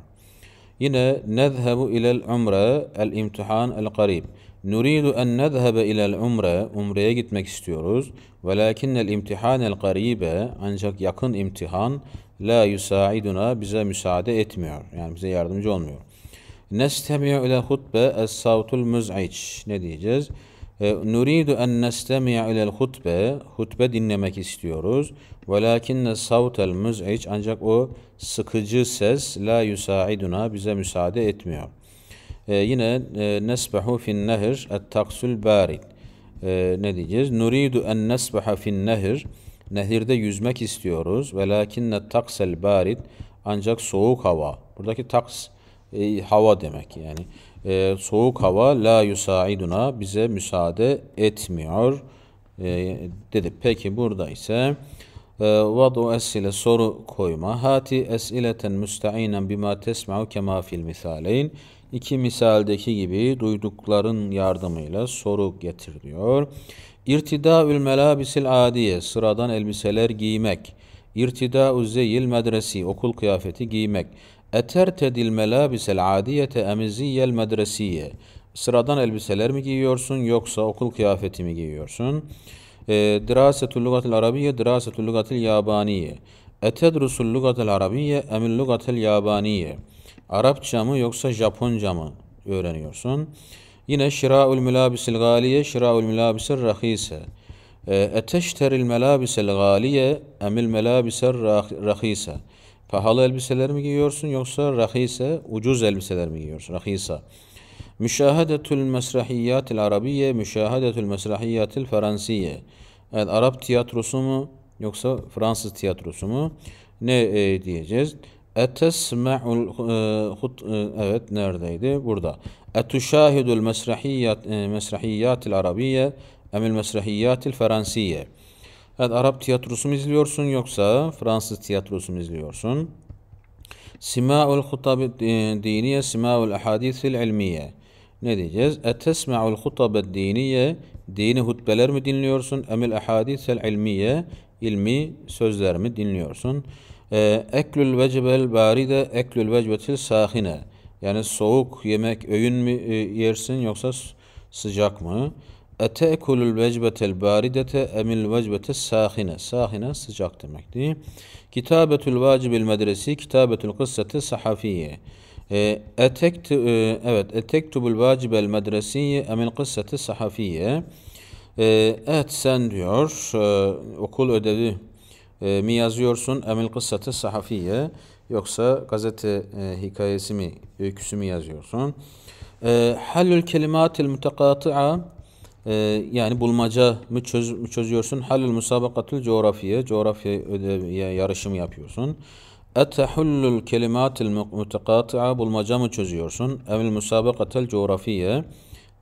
Yine nezhebu ilel umre el imtihan el karib. Nuridu en nezhebe ilel umre umreye gitmek istiyoruz. Velakinnel imtihan el karibe ancak yakın imtihan la yusaiduna bize müsaade etmiyor. Yani bize yardımcı olmuyor. Nestemi'u ile hutbe es savtul muz'iç. Ne diyeceğiz? E, nuridu en nestemi'a ilel hutbe. Hutbe dinlemek istiyoruz. Velakinne savtel muz'iç. Ancak o sıkıcı ses la yusaiduna bize müsaade etmiyor. E, yine e, fin nehir et taksul barid. E, ne diyeceğiz? Nuridu en nesbeha fin nehir. Nehirde yüzmek istiyoruz. Velakinne taksel barid. Ancak soğuk hava. Buradaki taks e, hava demek yani. E, soğuk hava la yusaiduna bize müsaade etmiyor e, dedi. Peki burada ise e, vadu esile soru koyma. Hati esileten müsteinen bima tesma'u kema fil misaleyn. İki misaldeki gibi duydukların yardımıyla soru getir diyor. İrtidaül melabisil adiye sıradan elbiseler giymek. İrtidâ'u zeyil medresi okul kıyafeti giymek. Etertedil melabisel adiyete emiziyel medresiye. Sıradan elbiseler mi giyiyorsun yoksa okul kıyafeti mi giyiyorsun? E, dirasetul lugatil arabiye, dirasetul lugatil yabaniye. Etedrusul lugatil arabiye, emil lugatil yabaniye. Arapça mı yoksa Japonca mı öğreniyorsun? Yine şiraul mülabisil galiye, şiraul mülabisil rahise. Eteşteril melabisel galiye, emil melabisel rahise. Pahalı elbiseler mi giyiyorsun yoksa rahise, ucuz elbiseler mi giyiyorsun? Rahisa. Müşahedetül mesrahiyatil arabiye, müşahedetül mesrahiyatil fransiye. Evet, Arap tiyatrosu mu yoksa Fransız tiyatrosu mu? Ne e, diyeceğiz? Etesme'ul e, e, evet neredeydi? Burada. Etuşahidul mesrahiyat e, mesrahiyatil arabiye emil mesrahiyatil fransiye. Evet Arap tiyatrosu mu izliyorsun yoksa Fransız tiyatrosu mu izliyorsun? Sima'ul hutab diniye, sima'ul ahadisil ilmiye. Ne diyeceğiz? Etesma'ul hutab diniye, dini hutbeler mi dinliyorsun? Emil ahadisel ilmiye, ilmi sözler mi dinliyorsun? Ee, eklül vecbel baride, eklül vecbetil sahine. Yani soğuk yemek, öğün mü e, yersin yoksa sıcak mı? Etekulul vecbetel baridete emil vecbete sahine. Sahine sıcak demekti. Kitabetül vacibil medresi, kitabetül kıssati sahafiye. E, etekt, e, evet, etektubul vacibel medresiye emil kıssati sahafiye. E, evet sen diyor okul ödevi mi yazıyorsun emil kıssati sahafiye yoksa gazete hikayesi mi öyküsü mü yazıyorsun? E, hallül kelimatil mutekati'a e, yani bulmaca mı, çöz, mü çözüyorsun? Halül musabakatul coğrafya, coğrafya ödevi, yarışımı yapıyorsun. Etehullul kelimatil mutekati'a bulmaca mı çözüyorsun? Emil musabakatul coğrafya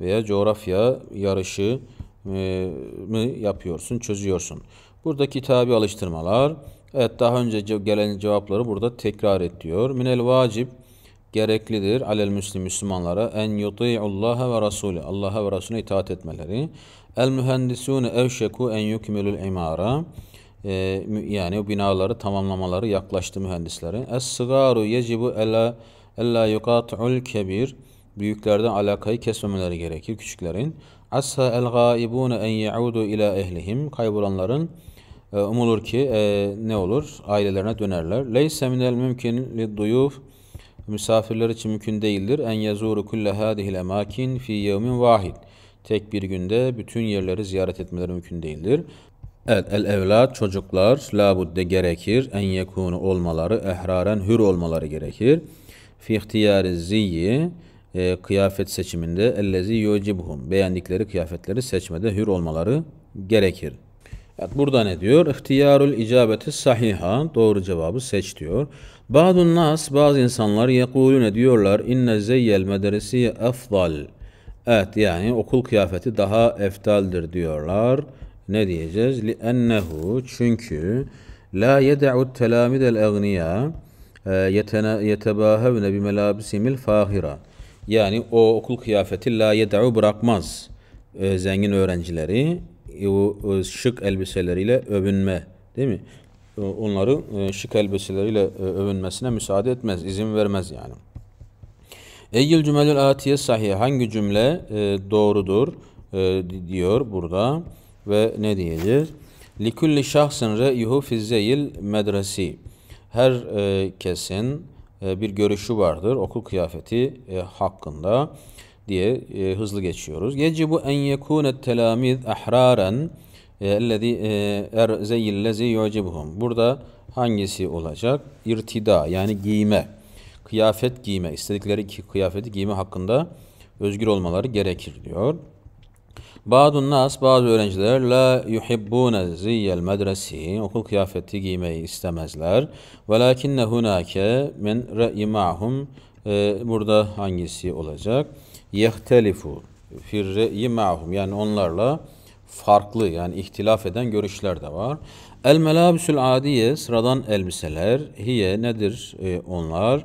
veya coğrafya yarışı e, mı yapıyorsun, çözüyorsun. Burada kitabi alıştırmalar. Evet daha önce gelen cevapları burada tekrar et diyor. Minel vacib gereklidir alel müslim Müslümanlara en yuti'ullaha ve rasule Allah'a ve Resulüne itaat etmeleri. El mühendisune evşeku en yukmilul imara e, yani o binaları tamamlamaları yaklaştı mühendislerin. Es sıgaru yecibu ella ella yuqat'ul kebir büyüklerden alakayı kesmemeleri gerekir küçüklerin. Asa el gaibune en yaudu ila ehlihim kaybolanların umulur ki e, ne olur ailelerine dönerler. Leyse minel mümkün liduyuf misafirler için mümkün değildir. En yazuru kulle hadihil emakin fi yevmin vahid. Tek bir günde bütün yerleri ziyaret etmeleri mümkün değildir. Evet, el evlat çocuklar labudde gerekir. En yekunu olmaları, ehraren hür olmaları gerekir. Fi ihtiyari ziyyi e, kıyafet seçiminde ellezi yucibuhum beğendikleri kıyafetleri seçmede hür olmaları gerekir. Evet, burada ne diyor? İhtiyarul icabeti sahiha doğru cevabı seç diyor. Bazı nas, bazı insanlar yekulune diyorlar inne zeyyel medresi efdal. Evet yani okul kıyafeti daha eftaldir diyorlar. Ne diyeceğiz? Li ennehu çünkü la yed'u telamidel egniya e, yetebahevne bi melabisimil fahira. Yani o okul kıyafeti la yed'u bırakmaz e, zengin öğrencileri o, o şık elbiseleriyle övünme değil mi? E, onları e, şık elbiseleriyle e, övünmesine müsaade etmez, izin vermez yani. Eyyül cümelül atiye sahih. Hangi cümle e, doğrudur e, diyor burada ve ne diyeceğiz? Likulli şahsın re'yuhu fizzeyil medresi. Her e, kesin e, bir görüşü vardır okul kıyafeti e, hakkında diye e, hızlı geçiyoruz. Yecibu en yekune telamiz ahraren ellezî er zeyyillezî yu'cibuhum. Burada hangisi olacak? İrtida yani giyme. Kıyafet giyme. istedikleri kıyafeti giyme hakkında özgür olmaları gerekir diyor. Bazı nas, bazı öğrenciler la yuhibbune ziyyel medresi okul kıyafeti giymeyi istemezler. Velakinne hunake men re'yi ma'hum burada hangisi olacak? Yehtelifu fir re'yi ma'hum yani onlarla farklı yani ihtilaf eden görüşler de var. El melabisül adiye sıradan elbiseler hiye nedir e, onlar?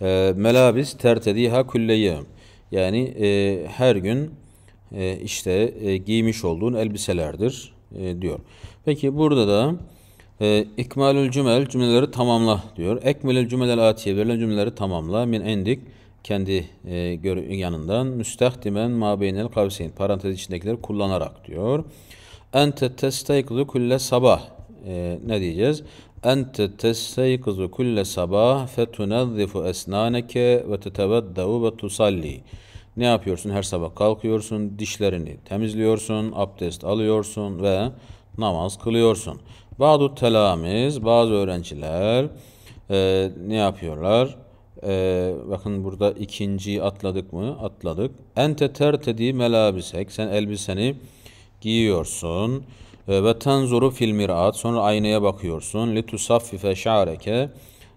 E, melabis tertediha külleyem yani e, her gün e, işte e, giymiş olduğun elbiselerdir e, diyor. Peki burada da e, ikmalül cümel cümleleri tamamla diyor. Ekmelül cümlel atiye verilen cümleleri tamamla min endik kendi e, yanından müstehdimen ma beynel kavseyn parantez içindekileri kullanarak diyor. Ente testaykuzu kulle sabah e, ne diyeceğiz? Ente testaykuzu kulle sabah fetunazzifu esnaneke ve teteveddau ve tusalli. Ne yapıyorsun? Her sabah kalkıyorsun, dişlerini temizliyorsun, abdest alıyorsun ve namaz kılıyorsun. Bazı telamiz, bazı öğrenciler e, ne yapıyorlar? Ee, bakın burada ikinciyi atladık mı? Atladık. Ente tertedi melabisek. Sen elbiseni giyiyorsun. Ee, ve tenzuru fil mirat. Sonra aynaya bakıyorsun. Li tusaffife şa'reke.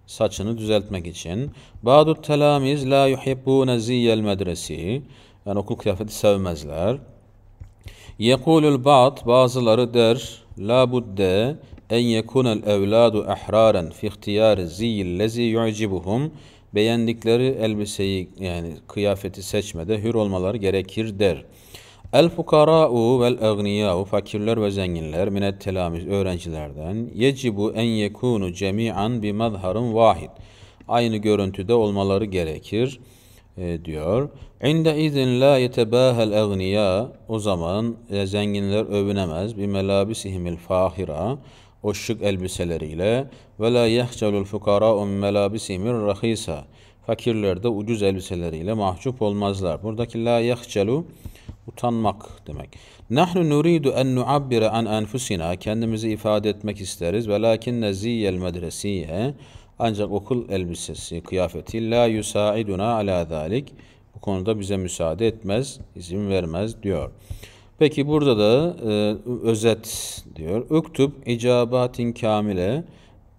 Saçını düzeltmek için. Ba'du telamiz la yuhibbune ziyyel medresi. Yani okul kıyafeti sevmezler. Yekulul ba'd. Bazıları der. La budde en yekunel evladu ehraren fi ihtiyari ziyyil lezi yu'cibuhum beğendikleri elbiseyi yani kıyafeti seçmede hür olmaları gerekir der. El fukara'u vel egniya'u fakirler ve zenginler minet telamiz öğrencilerden yecibu en yekunu cemi'an bi mazharın vahid. Aynı görüntüde olmaları gerekir e, diyor. İnde izin la yetebahel egniya o zaman e, zenginler övünemez bi melabisihimil fahira o şık elbiseleriyle ve la yehcelul fukara'u min melabisimir rahisa. Fakirler de ucuz elbiseleriyle mahcup olmazlar. Buradaki la yehcelu utanmak demek. Nahnu nuridu en nuabbire an enfusina kendimizi ifade etmek isteriz. Velakin neziyel medresiye ancak okul elbisesi, kıyafeti la yusaiduna ala zalik bu konuda bize müsaade etmez, izin vermez diyor. Peki burada da e, özet diyor. Üktub icabatin kamile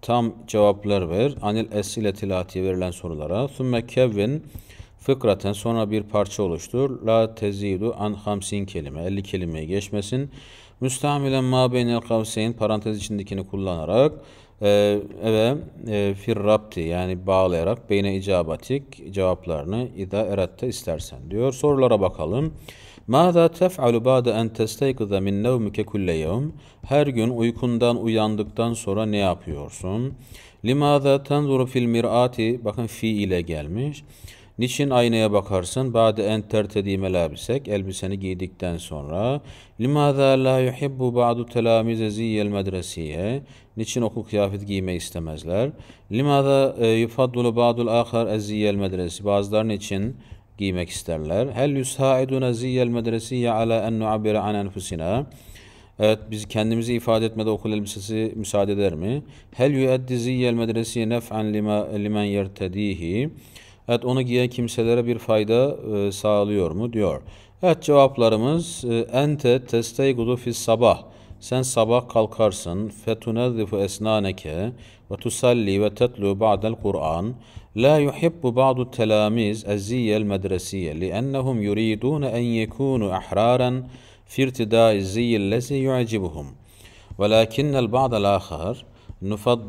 tam cevaplar ver. Anil esiletil atiye verilen sorulara. Sümme kevvin fıkraten sonra bir parça oluştur. La tezidu an hamsin kelime. 50 kelimeyi geçmesin. Müstamilen ma beynel kavseyn parantez içindekini kullanarak e, ve e, fir rapti yani bağlayarak beyne icabatik cevaplarını ida eratte istersen diyor. Sorulara bakalım. Mâzâ tef'alu ba'de en testeykize min nevmike kulle yevm. Her gün uykundan uyandıktan sonra ne yapıyorsun? Limâzâ tenzuru fil mir'ati. Bakın fi ile gelmiş. Niçin aynaya bakarsın? Ba'de en tertedi melabisek. Elbiseni giydikten sonra. Limâzâ la yuhibbu ba'du telâmize ziyyel medresiye. Niçin okul kıyafet giyme istemezler? Limâzâ e, yufaddulu ba'dul âkhar ezziyel medresi. Bazıların için giymek isterler. Hel yusaiduna ziyyel medresiye ala en nuabbire an enfusina. Evet biz kendimizi ifade etmede okul elbisesi müsaade eder mi? Hel yueddi ziyyel medresiye nef'an limen yertedihi. Evet onu giyen kimselere bir fayda e, sağlıyor mu diyor. Evet cevaplarımız e, ente testeygudu fis sabah. sen sabah kalkarsın fetunazzifu esnaneke ve tusalli ve tetlu ba'del Kur'an la yuhibbu ba'du telamiz ezziyel medresiye li'ennehum yuridun en yekunu ahraran fi irtidai ziyyil lezi yu'cibuhum ولكن البعض الآخر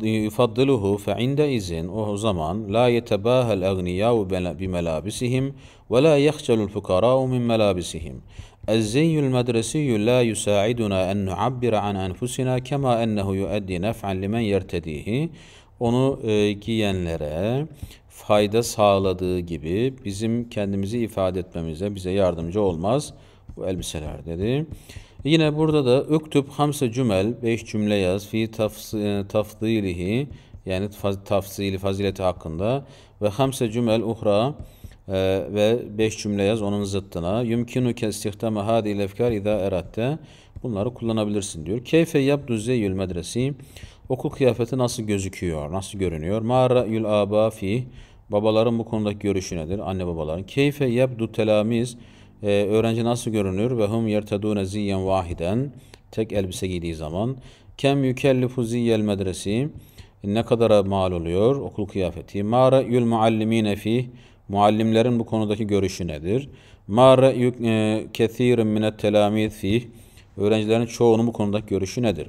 يفضله فعندئذ وهو zaman لا يتباهى الأغنياء بملابسهم ولا يخجل الفقراء من ملابسهم. الزي المدرسي لا يساعدنا أن نعبر عن أنفسنا كما أنه يؤدي نفعا لمن يرتديه. Onu e, giyenlere fayda sağladığı gibi bizim kendimizi ifade etmemize bize yardımcı olmaz bu elbiseler dedi. Yine burada da üktüb hamse cümel, beş cümle yaz fi tafdilihi yani tafsili fazileti hakkında ve hamse cümel uhra e, ve beş cümle yaz onun zıttına. Yümkinu ke istihdame hadi efkar idâ eratte. Bunları kullanabilirsin diyor. Keyfe yabdu zeyyül medresi. Okul kıyafeti nasıl gözüküyor, nasıl görünüyor? Ma ra'yül aba fi. Babaların bu konudaki görüşü nedir? Anne babaların. Keyfe yabdu telamiz e, öğrenci nasıl görünür? Ve hum yertedune ziyyen vahiden. Tek elbise giydiği zaman. Kem yükellifu ziyyel medresi. Ne kadara mal oluyor okul kıyafeti? Ma re'yül muallimine fih. Muallimlerin bu konudaki görüşü nedir? Ma re'yü e, kethirin minet telamid fih. Öğrencilerin çoğunun bu konudaki görüşü nedir?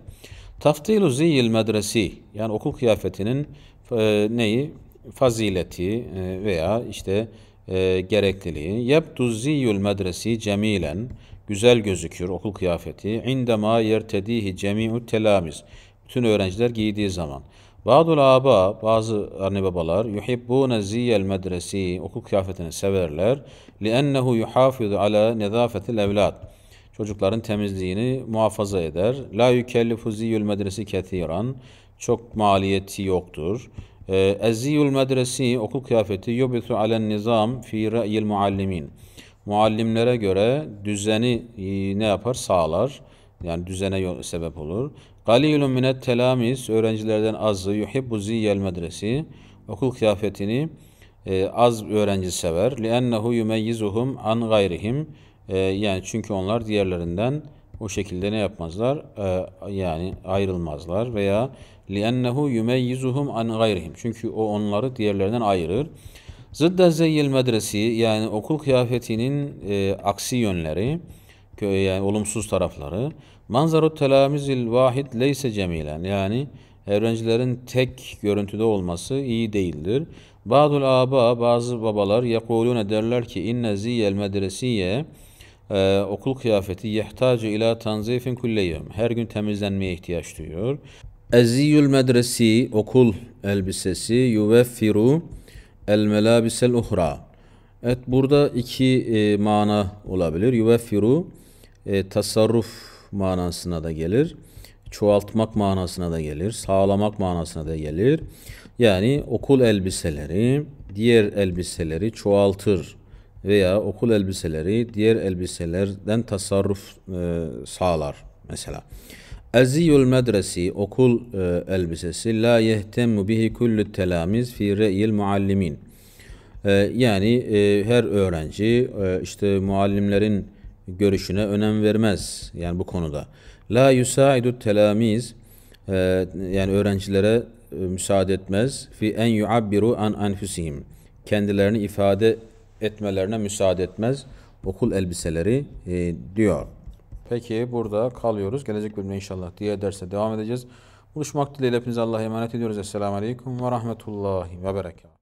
Taftilu ziyyil medresi. Yani okul kıyafetinin e, neyi? Fazileti e, veya işte e, gerekliliği. Yebdu ziyyul medresi cemilen güzel gözükür okul kıyafeti. İndema yertedihi cemi'u telamiz. Bütün öğrenciler giydiği zaman. Bazı aba, bazı anne babalar yuhibbune ziyyel medresi okul kıyafetini severler. Li'ennehu yuhafizu ala nezafetil evlad. Çocukların temizliğini muhafaza eder. La yükellifu ziyyul medresi kethiran. Çok maliyeti yoktur. Ee, Ezziyul medresi okul kıyafeti yubitu alen nizam fi ra'yil muallimin. Muallimlere göre düzeni e, ne yapar? Sağlar. Yani düzene sebep olur. Galilun minet telamiz öğrencilerden azı yuhibbu ziyyel medresi okul kıyafetini e, az öğrenci sever. Li'ennehu yumeyyizuhum an gayrihim e, yani çünkü onlar diğerlerinden o şekilde ne yapmazlar? E, yani ayrılmazlar veya li'ennehu yumeyyizuhum an gayrihim. Çünkü o onları diğerlerinden ayırır. Zıdda zeyyil medresi yani okul kıyafetinin e, aksi yönleri yani olumsuz tarafları. Manzarut telamizil vahid leyse cemilen yani öğrencilerin tek görüntüde olması iyi değildir. Bazul aba bazı babalar yekulune derler ki inne ziyel medresiye e, okul kıyafeti yehtacu ila tanzifin kulleyum. Her gün temizlenmeye ihtiyaç duyuyor. Eziyül medresi okul elbisesi yuveffiru el melabisel uhra. Evet burada iki e, mana olabilir. Yuveffiru e, tasarruf manasına da gelir. Çoğaltmak manasına da gelir. Sağlamak manasına da gelir. Yani okul elbiseleri diğer elbiseleri çoğaltır veya okul elbiseleri diğer elbiselerden tasarruf e, sağlar mesela. Aziyul medresi okul e, elbisesi la yehtemmu bihi kullu telamiz fi re'yil muallimin. E, yani e, her öğrenci e, işte muallimlerin görüşüne önem vermez yani bu konuda. La yusaidu telamiz e, yani öğrencilere e, müsaade etmez fi en yuabbiru an anfusihim. Kendilerini ifade etmelerine müsaade etmez okul elbiseleri e, diyor. Peki burada kalıyoruz. Gelecek bölümde inşallah diğer derse devam edeceğiz. Buluşmak dileğiyle hepinize Allah'a emanet ediyoruz. Esselamu Aleyküm ve Rahmetullahi ve Berekat.